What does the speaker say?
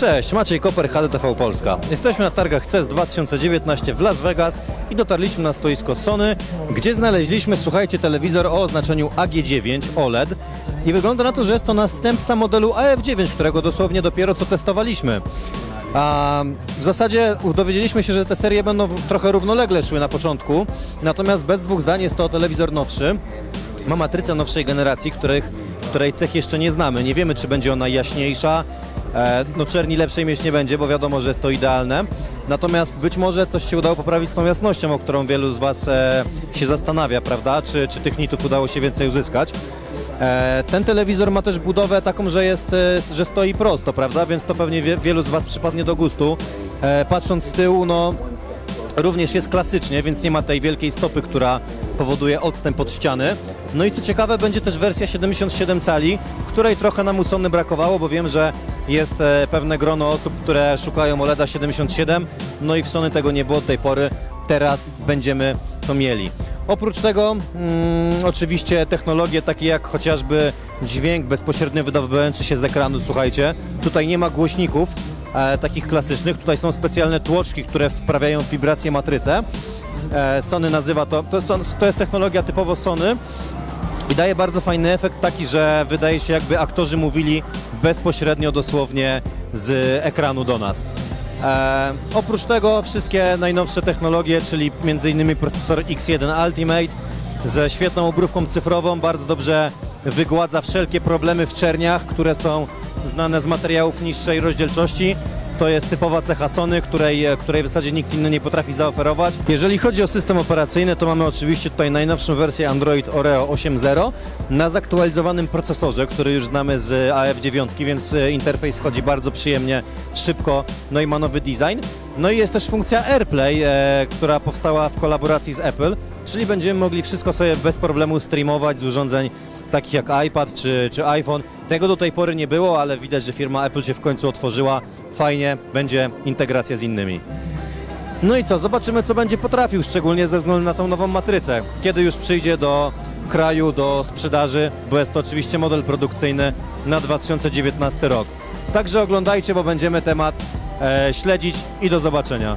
Cześć, Maciej Koper, HDTV Polska. Jesteśmy na targach CES 2019 w Las Vegas i dotarliśmy na stoisko Sony, gdzie znaleźliśmy, słuchajcie, telewizor o oznaczeniu AG9 OLED i wygląda na to, że jest to następca modelu AF9, którego dosłownie dopiero co testowaliśmy. A w zasadzie dowiedzieliśmy się, że te serie będą trochę równolegle szły na początku, natomiast bez dwóch zdań jest to telewizor nowszy. Ma matrycę nowszej generacji, których, której cech jeszcze nie znamy. Nie wiemy, czy będzie ona jaśniejsza. E, no czerni lepszej mieć nie będzie, bo wiadomo, że jest to idealne. Natomiast być może coś się udało poprawić z tą jasnością, o którą wielu z Was e, się zastanawia, prawda? Czy, czy tych nitów udało się więcej uzyskać. E, ten telewizor ma też budowę taką, że, jest, że stoi prosto, prawda? Więc to pewnie wie, wielu z Was przypadnie do gustu. Patrząc z tyłu, no Również jest klasycznie, więc nie ma tej wielkiej stopy, która powoduje odstęp od ściany. No i co ciekawe, będzie też wersja 77 cali, której trochę nam u Sony brakowało, bo wiem, że jest e, pewne grono osób, które szukają OLEDa 77, no i w Sony tego nie było do tej pory. Teraz będziemy to mieli. Oprócz tego mm, oczywiście technologie takie jak chociażby dźwięk bezpośrednio wydobywający się z ekranu, słuchajcie, tutaj nie ma głośników, e, takich klasycznych. Tutaj są specjalne tłoczki, które wprawiają w wibrację matrycę. E, Sony nazywa to, to, to jest technologia typowo Sony i daje bardzo fajny efekt taki, że wydaje się jakby aktorzy mówili bezpośrednio dosłownie z ekranu do nas. E, oprócz tego wszystkie najnowsze technologie, czyli m.in. procesor X1 Ultimate ze świetną obróbką cyfrową, bardzo dobrze wygładza wszelkie problemy w czerniach, które są znane z materiałów niższej rozdzielczości. To jest typowa cecha Sony, której, której w zasadzie nikt inny nie potrafi zaoferować. Jeżeli chodzi o system operacyjny, to mamy oczywiście tutaj najnowszą wersję Android Oreo 8.0 na zaktualizowanym procesorze, który już znamy z AF9, więc e, interfejs chodzi bardzo przyjemnie, szybko, no i ma nowy design. No i jest też funkcja AirPlay, e, która powstała w kolaboracji z Apple, czyli będziemy mogli wszystko sobie bez problemu streamować z urządzeń takich jak iPad czy, czy iPhone. Tego do tej pory nie było, ale widać, że firma Apple się w końcu otworzyła. Fajnie, będzie integracja z innymi. No i co, zobaczymy co będzie potrafił, szczególnie ze względu na tą nową matrycę. Kiedy już przyjdzie do kraju, do sprzedaży, bo jest to oczywiście model produkcyjny na 2019 rok. Także oglądajcie, bo będziemy temat e, śledzić i do zobaczenia.